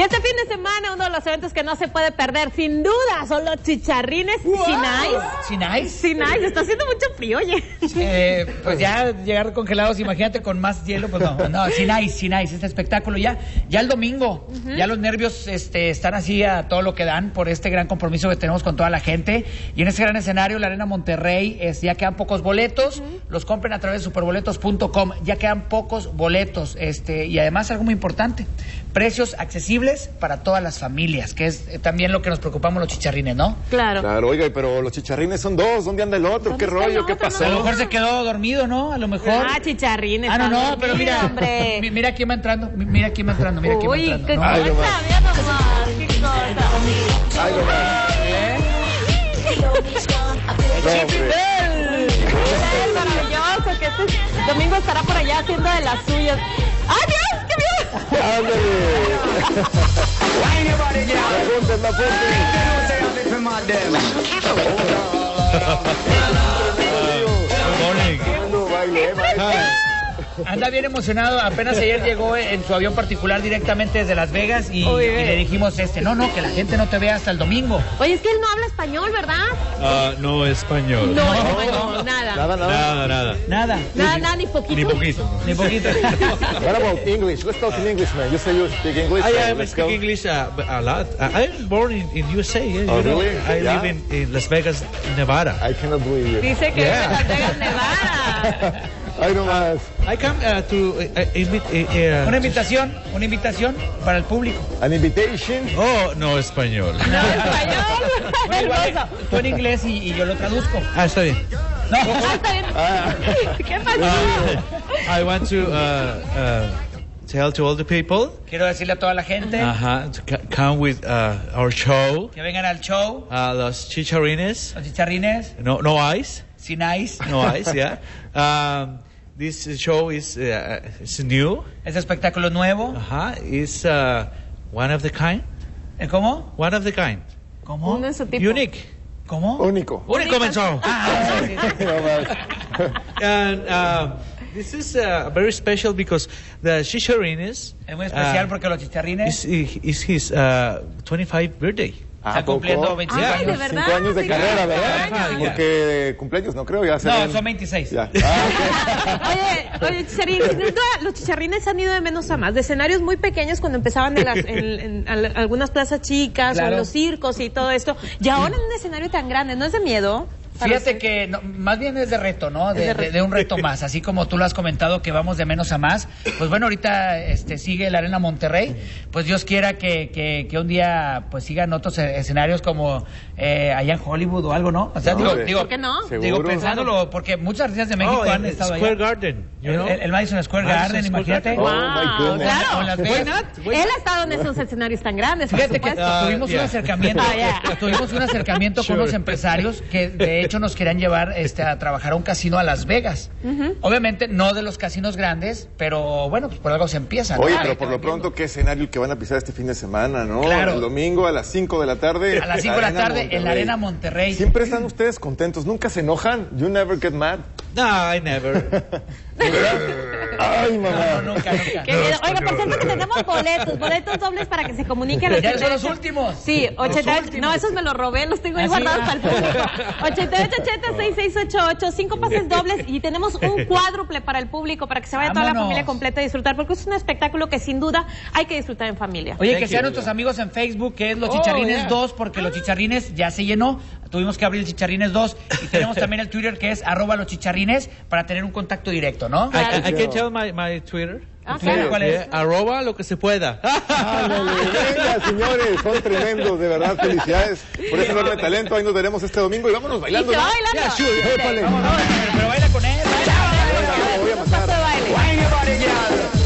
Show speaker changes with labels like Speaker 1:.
Speaker 1: Y este fin de semana, uno de los eventos que no se puede perder, sin duda, son los chicharrines Sinais.
Speaker 2: ¿Sinais?
Speaker 1: Sinais, está haciendo mucho frío, oye.
Speaker 2: Eh, pues ya llegar congelados, imagínate con más hielo, pues no, no, Sinais, Sinais, este espectáculo ya, ya el domingo, ya los nervios este, están así a todo lo que dan por este gran compromiso que tenemos con toda la gente. Y en este gran escenario, la Arena Monterrey, es, ya quedan pocos boletos, los compren a través de superboletos.com, ya quedan pocos boletos, este, y además algo muy importante, precios accesibles para todas las familias, que es eh, también lo que nos preocupamos los chicharrines, ¿no?
Speaker 1: Claro.
Speaker 3: Claro, oiga, pero los chicharrines son dos. ¿Dónde anda el otro?
Speaker 1: ¿Dónde
Speaker 3: ¿Qué rollo? ¿Qué pasó?
Speaker 2: A lo mejor se quedó dormido, ¿no? A lo mejor.
Speaker 1: Ah, chicharrines.
Speaker 2: Ah, no, no, pero mira,
Speaker 1: hombre.
Speaker 2: mira quién va entrando, mi- mira quién va entrando, mira quién va
Speaker 1: Uy,
Speaker 2: entrando.
Speaker 1: qué
Speaker 2: ¿no?
Speaker 1: cosa, mira nomás, qué cosa.
Speaker 3: Ay,
Speaker 1: maravilloso que este domingo estará por allá haciendo de las suyas. ¡Ay, Dios! ¡Qué miedo!
Speaker 3: Ándale. Preguntas más fuerte. Tremendo baile, ¿eh, maestro?
Speaker 2: Anda bien emocionado, apenas ayer llegó en su avión particular directamente desde Las Vegas y,
Speaker 1: Uy,
Speaker 2: y le dijimos, este, no, no, que la gente no te vea hasta el domingo.
Speaker 1: Oye, es que él no habla español, ¿verdad?
Speaker 4: Ah, no español.
Speaker 1: No, no, nada.
Speaker 3: Nada, nada.
Speaker 4: Nada, nada.
Speaker 2: Nada,
Speaker 1: Nada, nada, ni poquito.
Speaker 4: Ni poquito.
Speaker 2: ni poquito.
Speaker 3: What about English? Let's talk in English, man. You say you speak English.
Speaker 4: I
Speaker 3: let's
Speaker 4: speak
Speaker 3: go.
Speaker 4: English uh, a lot. Uh, I'm born in, in USA. Yeah,
Speaker 3: Oh,
Speaker 4: you know.
Speaker 3: really?
Speaker 4: I
Speaker 3: Yeah.
Speaker 4: live in, in Las Vegas, Nevada.
Speaker 3: I cannot believe you.
Speaker 1: Dice que
Speaker 4: Yeah.
Speaker 1: es Las Vegas, Nevada.
Speaker 3: Ay, no más.
Speaker 4: I come uh, to uh, invite. Uh,
Speaker 2: Una invitación, una invitación para el público.
Speaker 3: An invitation.
Speaker 4: Oh, no español.
Speaker 1: No, español.
Speaker 2: No, igual,
Speaker 1: Hermoso.
Speaker 2: tú en inglés y, y yo lo traduzco.
Speaker 4: Ah, está bien.
Speaker 1: Ah, está bien.
Speaker 3: Ah.
Speaker 1: ¿Qué pasó?
Speaker 4: Uh, I want to uh, uh, tell to all the people
Speaker 2: Quiero decirle a toda la gente
Speaker 4: uh-huh, to c- come with uh, our show,
Speaker 2: que vengan al show,
Speaker 4: uh, Los Chicharrines.
Speaker 2: los chicharrines,
Speaker 4: No, no ice.
Speaker 2: sin ice.
Speaker 4: No ice, yeah. Um, this show is uh, it's new.
Speaker 2: Este espectáculo es nuevo.
Speaker 4: Uh-huh. It's uh, one of the kind.
Speaker 2: ¿Eh, ¿Cómo?
Speaker 4: One of the kind.
Speaker 2: ¿Cómo?
Speaker 1: Uno en su tipo.
Speaker 4: Unique.
Speaker 2: ¿Cómo?
Speaker 3: Único.
Speaker 4: Único mensaje.
Speaker 2: Ah.
Speaker 3: No más.
Speaker 4: And um, this is uh, very special because the Chicharines
Speaker 2: Es muy especial
Speaker 4: uh,
Speaker 2: porque los chicharrines
Speaker 4: is, is his uh, 25 birthday.
Speaker 2: Están cumpliendo 25
Speaker 1: Ay, de
Speaker 2: años.
Speaker 1: verdad.
Speaker 3: Cinco años de
Speaker 1: Sí,
Speaker 3: carrera, ¿verdad?
Speaker 1: años.
Speaker 3: Porque cumpleaños no creo, ya se
Speaker 2: No, son 26.
Speaker 3: Ya. Ah,
Speaker 1: Oye, oye, Chicharín, sin duda, los chicharrines han ido de menos a más, de escenarios muy pequeños cuando empezaban en, las, en, en al- algunas plazas chicas o en los circos y todo esto, y ahora en un escenario tan grande, ¿no es de miedo?
Speaker 2: Fíjate que no, más bien es de reto, ¿no? De, un reto más, así como tú lo has comentado que vamos de menos a más. Pues bueno, ahorita este, sigue la Arena Monterrey, pues Dios quiera que, que, que un día pues sigan otros e- escenarios como eh, allá en Hollywood o algo, ¿no? O sea,
Speaker 3: No,
Speaker 2: digo, digo,
Speaker 1: ¿Por qué no?
Speaker 3: Seguro.
Speaker 2: digo pensándolo, porque muchos artistas de México
Speaker 4: oh,
Speaker 2: han estado
Speaker 4: Square
Speaker 2: allá.
Speaker 4: Garden, you know.
Speaker 2: El, el Madison Square
Speaker 4: Madison
Speaker 2: Garden,
Speaker 4: Square
Speaker 2: imagínate.
Speaker 3: Oh,
Speaker 1: Wow,
Speaker 3: my
Speaker 1: claro.
Speaker 2: O Las
Speaker 4: Why
Speaker 2: Vegas.
Speaker 4: not? Why
Speaker 1: Él ha estado en esos escenarios tan grandes, por
Speaker 2: Fíjate que
Speaker 1: supuesto.
Speaker 4: Ah,
Speaker 2: tuvimos un
Speaker 4: yeah.
Speaker 2: acercamiento,
Speaker 1: Ah, yeah.
Speaker 2: tuvimos un acercamiento con unos empresarios que de hecho nos querían llevar este, a trabajar a un casino a Las Vegas. Obviamente no de los casinos grandes, pero bueno, pues por algo se empieza. ¿no?
Speaker 3: Oye, pero por lo pronto, ¿qué escenario el que van a pisar este fin de semana, no?
Speaker 2: Claro.
Speaker 3: El domingo a las 5 de la tarde.
Speaker 2: A las 5 de la tarde en la. Arena Monterrey.
Speaker 3: Siempre están ustedes contentos, nunca se enojan. You never get mad.
Speaker 4: No, I never.
Speaker 3: Ay,
Speaker 2: No,
Speaker 3: mamá.
Speaker 2: nunca, nunca.
Speaker 1: Qué miedo. Oiga, por cierto que tenemos boletos, boletos dobles para que se comuniquen.
Speaker 2: Ya son los últimos.
Speaker 1: Sí,
Speaker 2: Los
Speaker 1: 88,
Speaker 2: últimos.
Speaker 1: no, esos me los robé, los tengo ahí
Speaker 2: ¿Ah,
Speaker 1: guardados para el público. 8880-6688, cinco pases dobles y tenemos un cuádruple para el público, para que se vaya toda la familia completa a disfrutar, porque es un espectáculo que sin duda hay que disfrutar en familia.
Speaker 2: Oye,
Speaker 4: Thank
Speaker 2: que
Speaker 4: you.
Speaker 2: sean nuestros amigos en Facebook, que es Los
Speaker 4: Oh,
Speaker 2: Chicharrines
Speaker 4: yeah.
Speaker 2: 2, porque Los Chicharrines ya se llenó. Tuvimos que abrir el Chicharrines 2 y tenemos también el Twitter que es arroba los chicharrines para tener un contacto directo, ¿no?
Speaker 4: I, I, can tell my, my Twitter.
Speaker 1: Ah, claro.
Speaker 2: ¿cuál es?
Speaker 4: Yeah, arroba lo que se pueda.
Speaker 3: Venga, señores, son tremendos, de verdad, felicidades por ese enorme talento. Ahí nos veremos este domingo y vámonos bailando. ¿no?
Speaker 1: bailando.
Speaker 3: Épale.
Speaker 2: Pero, pero baila con él. baila.
Speaker 3: Voy a
Speaker 1: Un
Speaker 3: matar.
Speaker 1: paso de baile.
Speaker 5: Wine your body, girl.